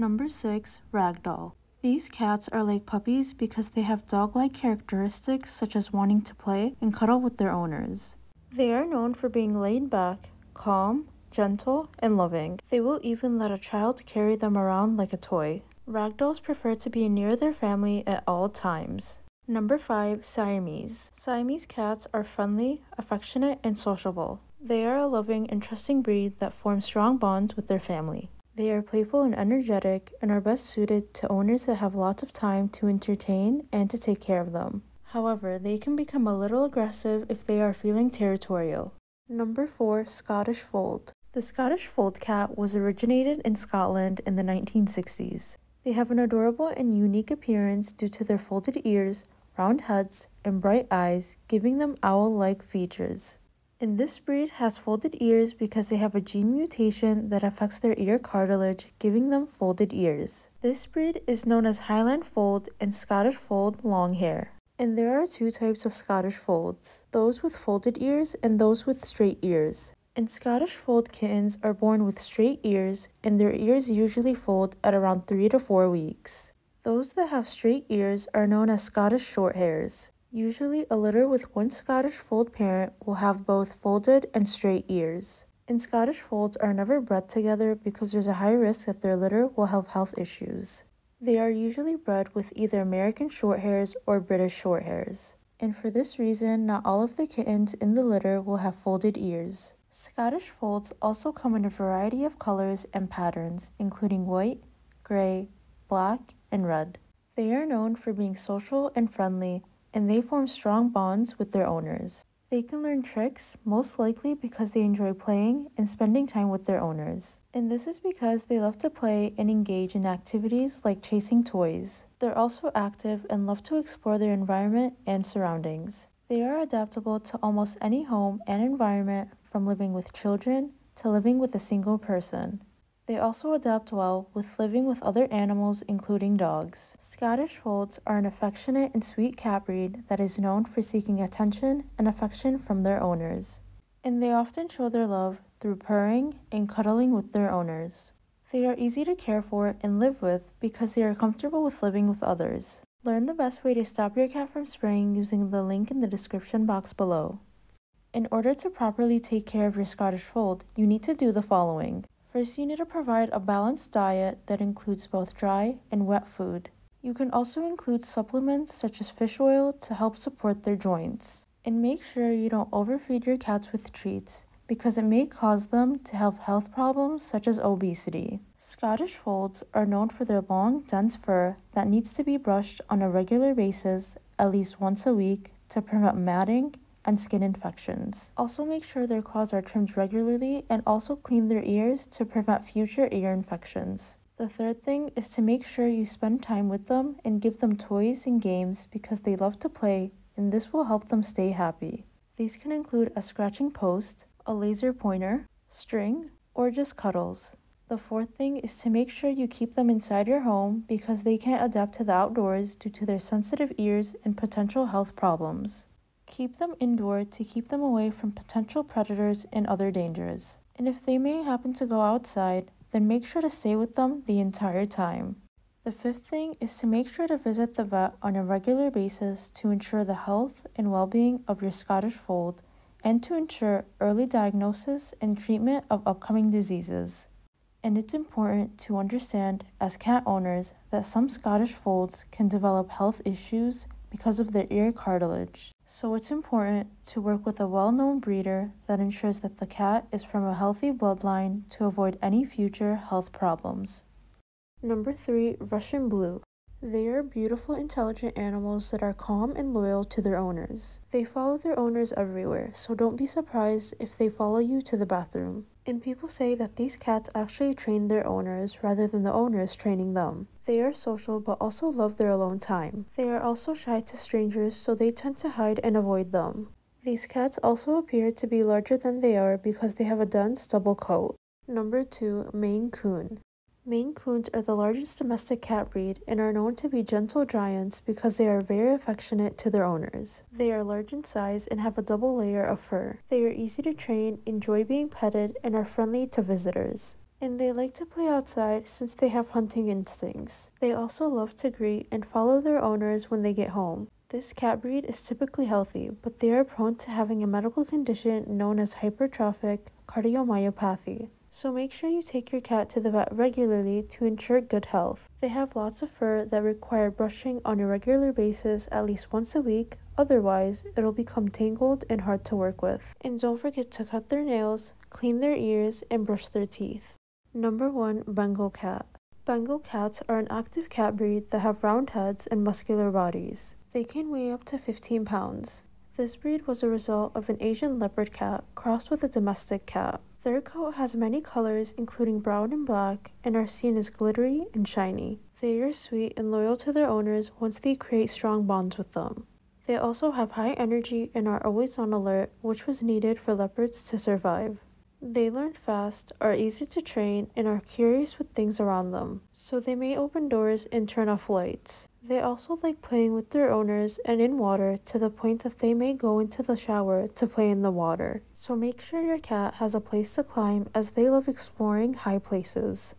Number 6. Ragdoll. These cats are like puppies because they have dog like characteristics such as wanting to play and cuddle with their owners. They are known for being laid back, calm, gentle, and loving. They will even let a child carry them around like a toy. Ragdolls prefer to be near their family at all times. Number 5. Siamese. Siamese cats are friendly, affectionate, and sociable. They are a loving and trusting breed that forms strong bonds with their family. They are playful and energetic and are best suited to owners that have lots of time to entertain and to take care of them. However, they can become a little aggressive if they are feeling territorial. Number 4. Scottish Fold. The Scottish Fold cat was originated in Scotland in the 1960s. They have an adorable and unique appearance due to their folded ears, round heads, and bright eyes, giving them owl-like features. And this breed has folded ears because they have a gene mutation that affects their ear cartilage, giving them folded ears. This breed is known as Highland Fold and Scottish Fold long hair. And there are two types of Scottish Folds, those with folded ears and those with straight ears. And Scottish Fold kittens are born with straight ears and their ears usually fold at around 3 to 4 weeks. Those that have straight ears are known as Scottish Shorthairs. Usually, a litter with one Scottish Fold parent will have both folded and straight ears. And Scottish Folds are never bred together because there's a high risk that their litter will have health issues. They are usually bred with either American Shorthairs or British Shorthairs. And for this reason, not all of the kittens in the litter will have folded ears. Scottish Folds also come in a variety of colors and patterns, including white, gray, black, and red. They are known for being social and friendly, and they form strong bonds with their owners. They can learn tricks, most likely because they enjoy playing and spending time with their owners. And this is because they love to play and engage in activities like chasing toys. They're also active and love to explore their environment and surroundings. They are adaptable to almost any home and environment from living with children to living with a single person. They also adapt well with living with other animals, including dogs. Scottish Folds are an affectionate and sweet cat breed that is known for seeking attention and affection from their owners. And they often show their love through purring and cuddling with their owners. They are easy to care for and live with because they are comfortable with living with others. Learn the best way to stop your cat from spraying using the link in the description box below. In order to properly take care of your Scottish Fold, you need to do the following. First, you need to provide a balanced diet that includes both dry and wet food. You can also include supplements such as fish oil to help support their joints. And make sure you don't overfeed your cats with treats because it may cause them to have health problems such as obesity. Scottish Folds are known for their long, dense fur that needs to be brushed on a regular basis at least once a week to prevent matting and skin infections. Also make sure their claws are trimmed regularly and also clean their ears to prevent future ear infections. The third thing is to make sure you spend time with them and give them toys and games because they love to play and this will help them stay happy. These can include a scratching post, a laser pointer, string, or just cuddles. The fourth thing is to make sure you keep them inside your home because they can't adapt to the outdoors due to their sensitive ears and potential health problems. Keep them indoor to keep them away from potential predators and other dangers. And if they may happen to go outside, then make sure to stay with them the entire time. The fifth thing is to make sure to visit the vet on a regular basis to ensure the health and well being of your Scottish fold and to ensure early diagnosis and treatment of upcoming diseases. And it's important to understand as cat owners that some Scottish folds can develop health issues because of their ear cartilage. So it's important to work with a well-known breeder that ensures that the cat is from a healthy bloodline to avoid any future health problems. Number 3. Russian Blue they are beautiful, intelligent animals that are calm and loyal to their owners. They follow their owners everywhere, so don't be surprised if they follow you to the bathroom. And people say that these cats actually train their owners rather than the owners training them. They are social but also love their alone time. They are also shy to strangers, so they tend to hide and avoid them. These cats also appear to be larger than they are because they have a dense double coat. Number 2. Maine Coon Maine Coons are the largest domestic cat breed and are known to be gentle giants because they are very affectionate to their owners. They are large in size and have a double layer of fur. They are easy to train, enjoy being petted, and are friendly to visitors. and they like to play outside since they have hunting instincts. They also love to greet and follow their owners when they get home. This cat breed is typically healthy, but they are prone to having a medical condition known as hypertrophic cardiomyopathy. So make sure you take your cat to the vet regularly to ensure good health. They have lots of fur that require brushing on a regular basis at least once a week, otherwise it'll become tangled and hard to work with. And don't forget to cut their nails, clean their ears, and brush their teeth. Number 1 Bengal Cat Bengal cats are an active cat breed that have round heads and muscular bodies. They can weigh up to 15 pounds. This breed was a result of an Asian leopard cat crossed with a domestic cat. Their coat has many colors including brown and black and are seen as glittery and shiny. They are sweet and loyal to their owners once they create strong bonds with them. They also have high energy and are always on alert, which was needed for leopards to survive. They learn fast, are easy to train, and are curious with things around them, so they may open doors and turn off lights. They also like playing with their owners and in water to the point that they may go into the shower to play in the water. So make sure your cat has a place to climb as they love exploring high places.